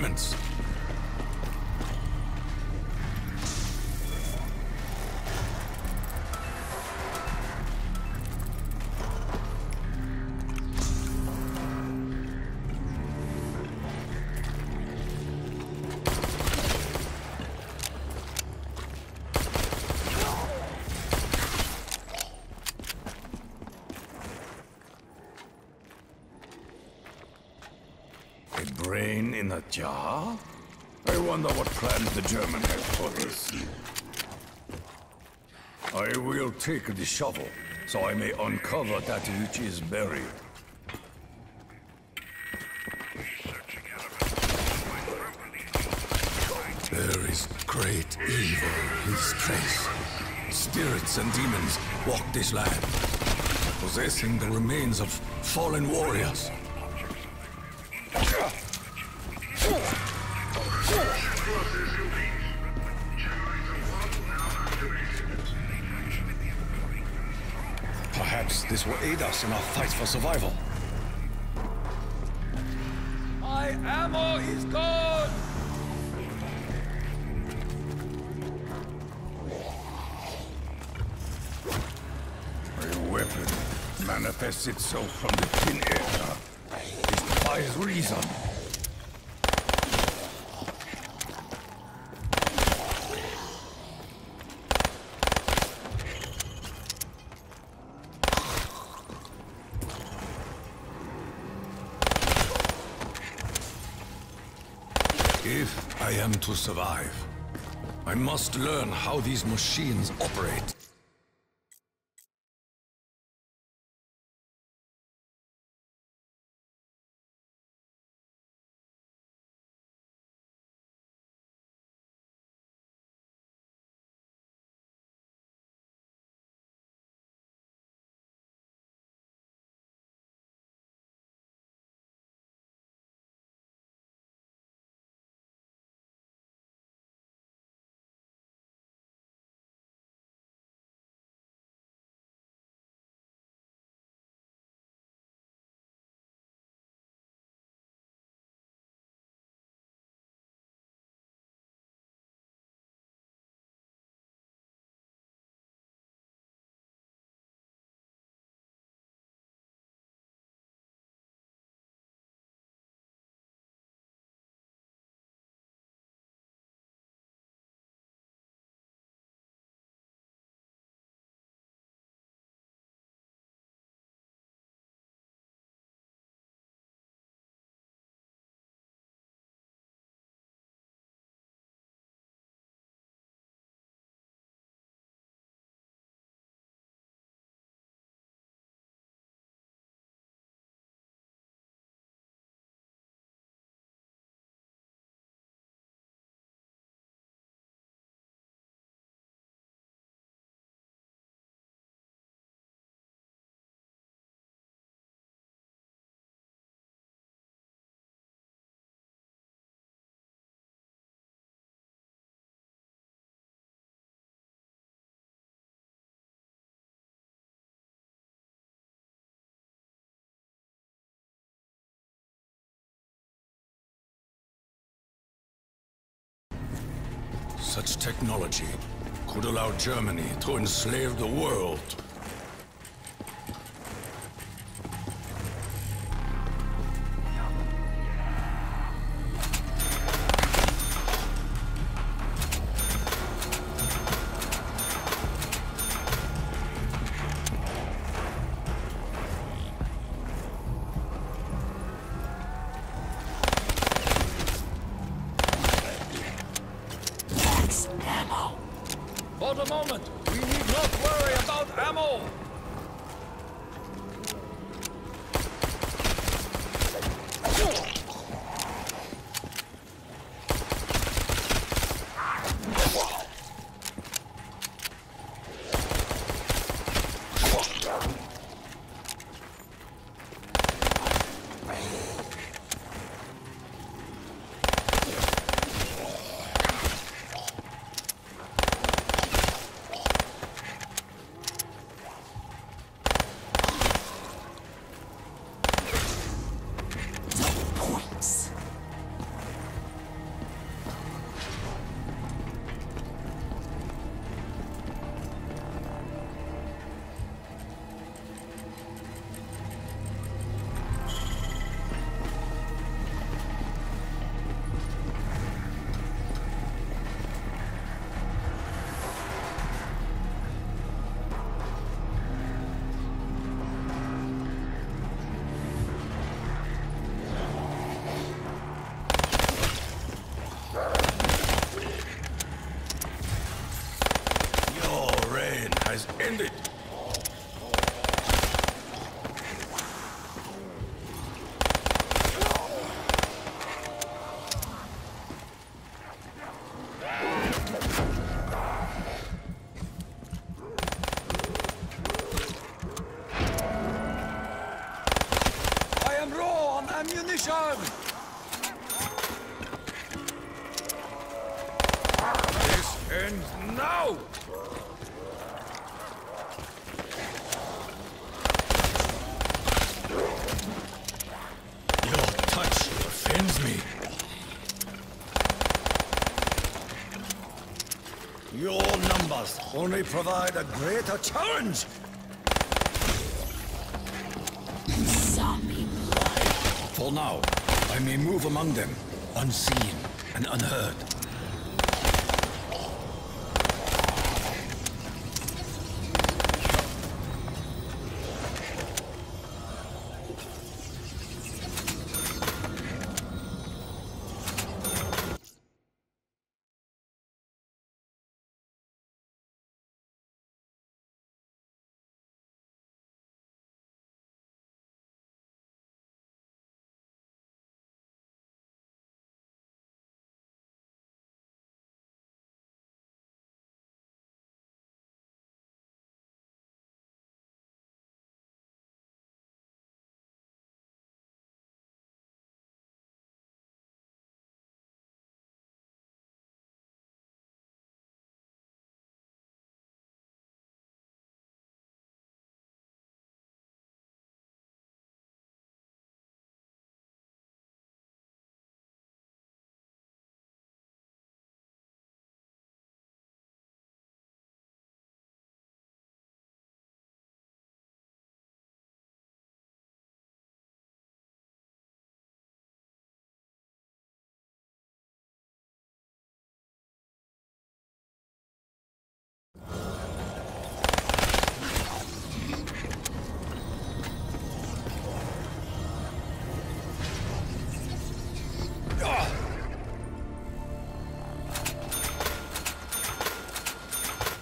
elements. In a jar? I wonder what plans the German has for this. I will take the shovel, so I may uncover that which is buried. There is great evil in this place. Spirits and demons walk this land, possessing the remains of fallen warriors. Perhaps this will aid us in our fight for survival. My ammo is gone! A weapon manifests itself from the thin air. It defies reason. If I am to survive, I must learn how these machines operate. Such technology could allow Germany to enslave the world. Only provide a greater challenge. For now, I may move among them, unseen and unheard.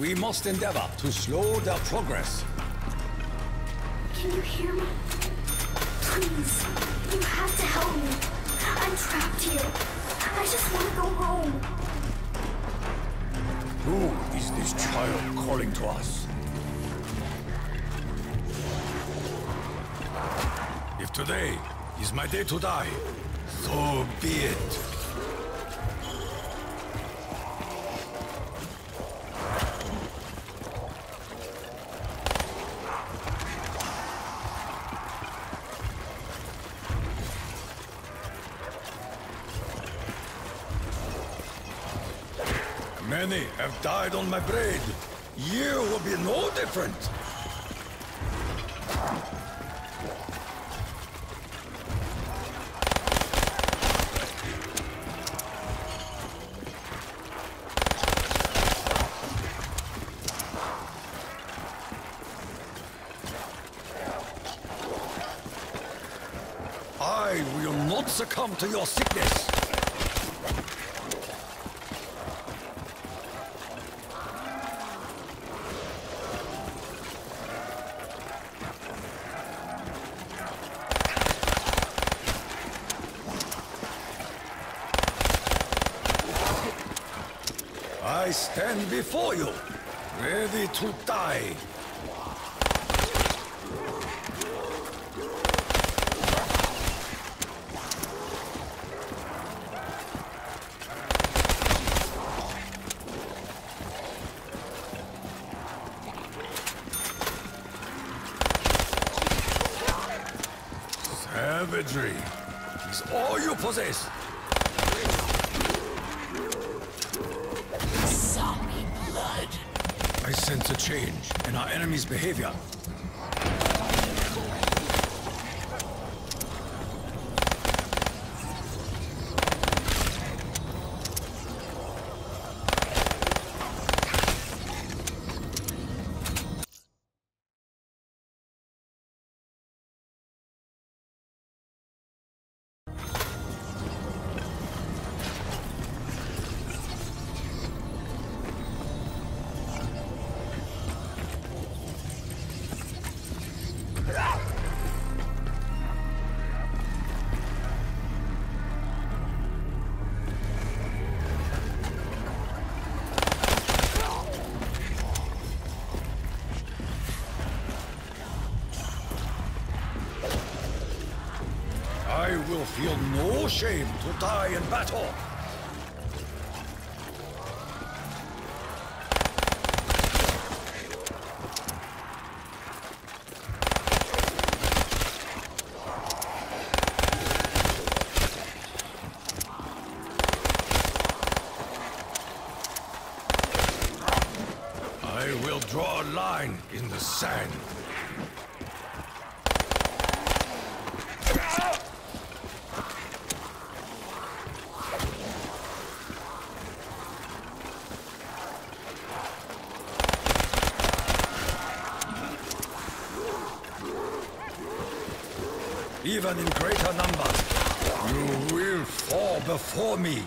We must endeavor to slow their progress. Can you hear me? Please, you have to help me. I'm trapped here. I just want to go home. Who is this child calling to us? If today is my day to die, so be it. Have died on my blade. You will be no different. I will not succumb to your sickness. I stand before you, ready to die. Savagery is all you possess. Behavior. will feel no shame to die in battle. I will draw a line in the sand. In greater numbers, you will fall before me.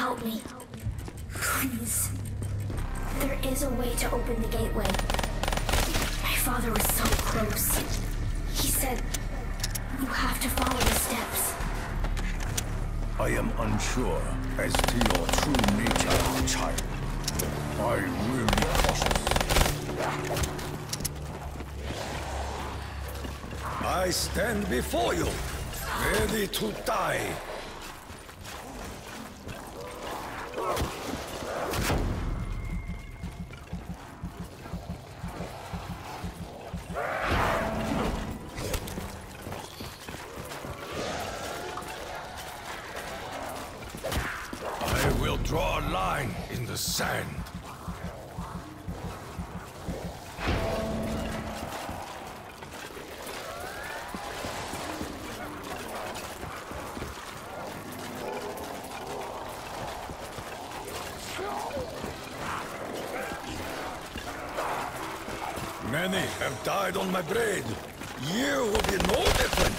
Help me. Please. There is a way to open the gateway. My father was so close. He said, you have to follow the steps. I am unsure as to your true nature, child. I will be cautious. I stand before you, ready to die. I will draw a line in the sand. Many have died on my blade. You will be no different.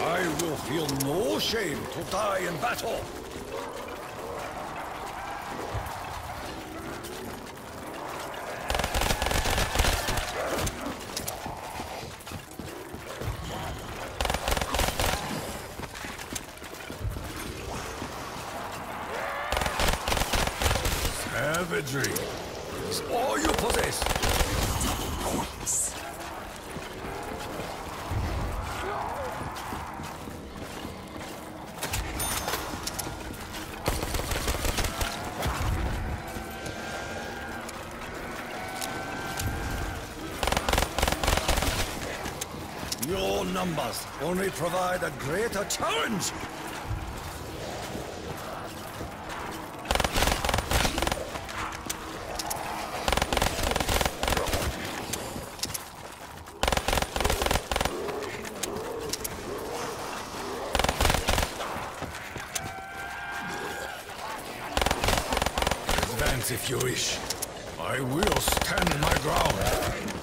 I will feel no shame to die in battle. only provide a greater challenge! Advance if you wish. I will stand my ground.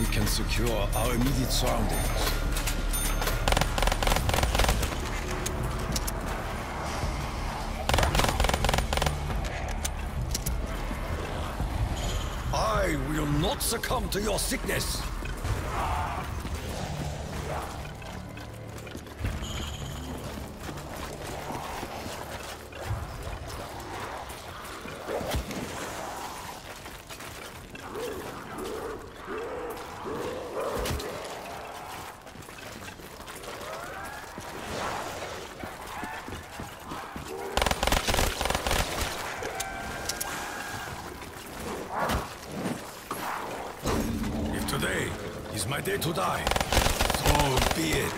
We can secure our immediate surroundings. I will not succumb to your sickness! If today is my day to die, so be it.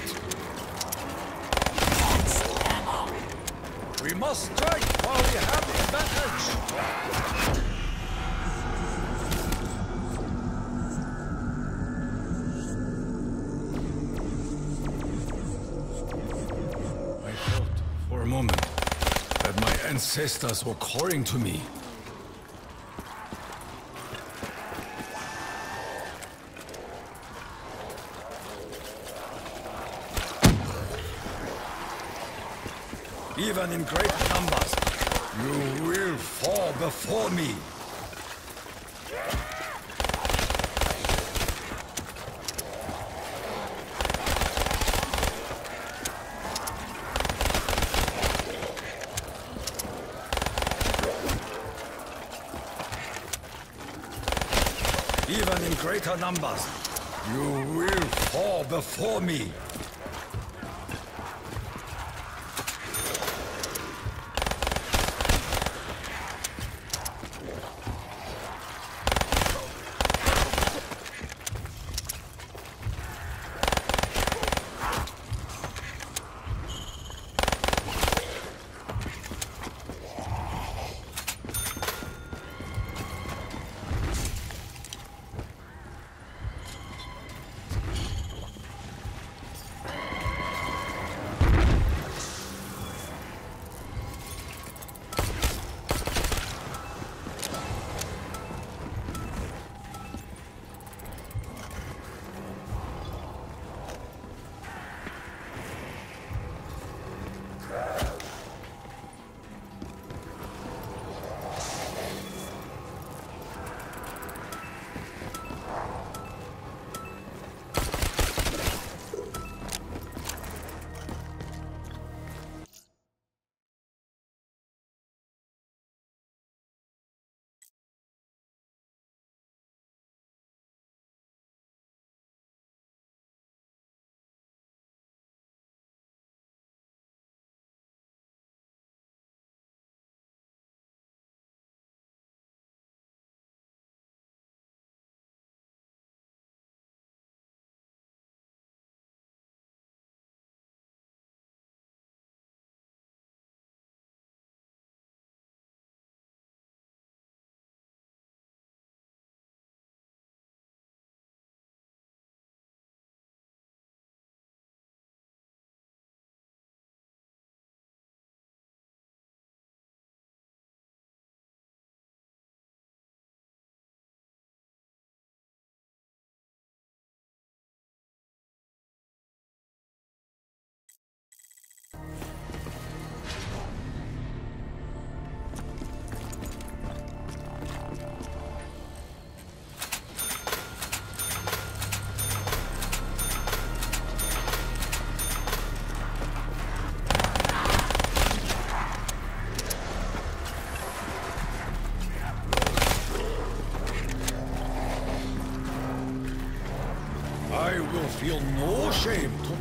We must strike while we have the advantage! I thought for a moment that my ancestors were calling to me. In great numbers, you will fall before me. Even in greater numbers, you will fall before me.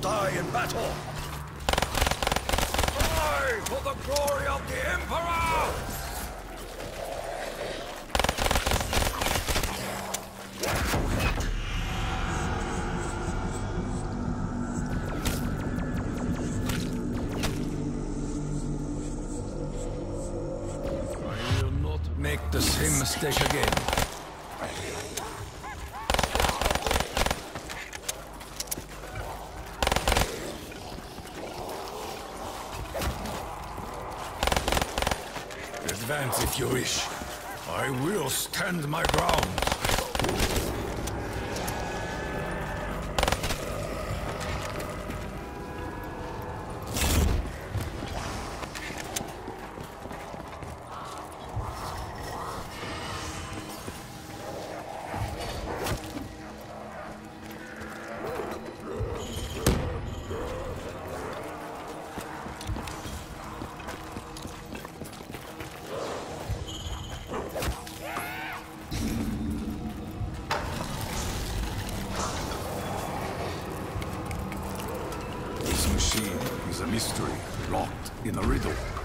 Die in battle. Die for the glory of the Emperor! I will not make the same mistake again. Advance if you wish. I will stand my ground. Machine is a mystery, locked in a riddle.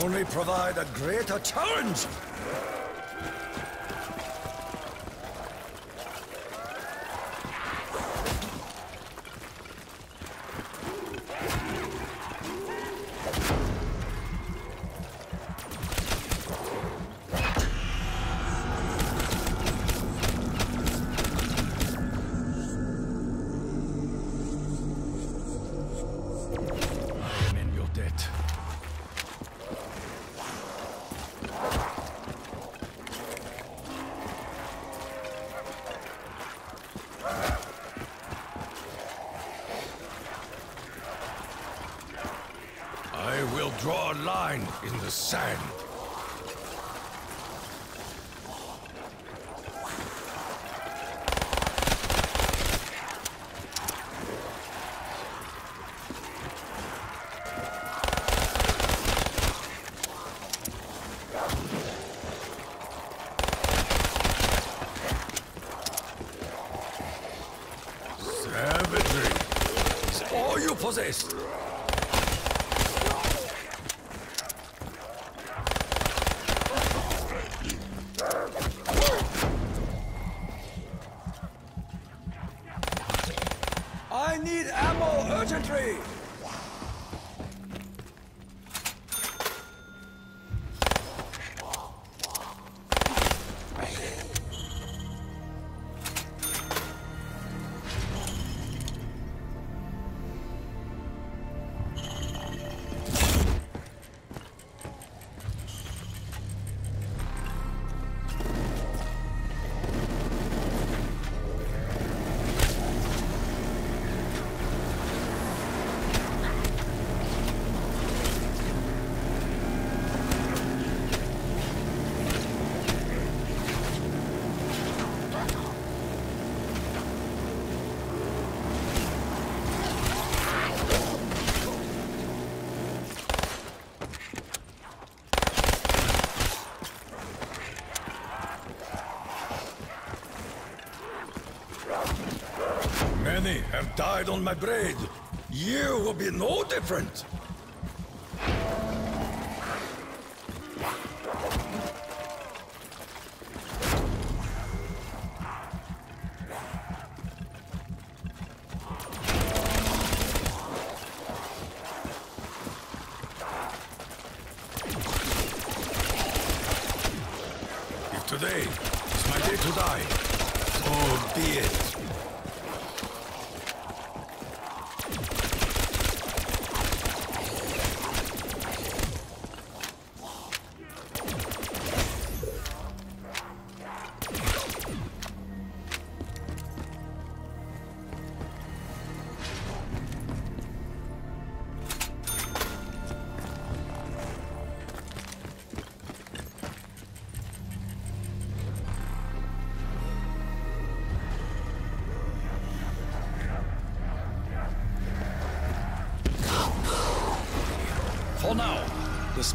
Only provide a greater challenge. Sand. Savagery is all you possess. Died on my blade. You will be no different.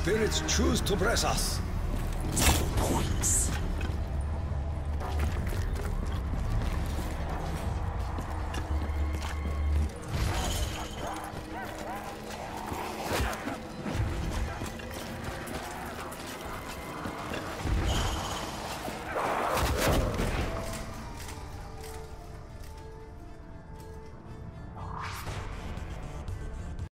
Spirits choose to bless us.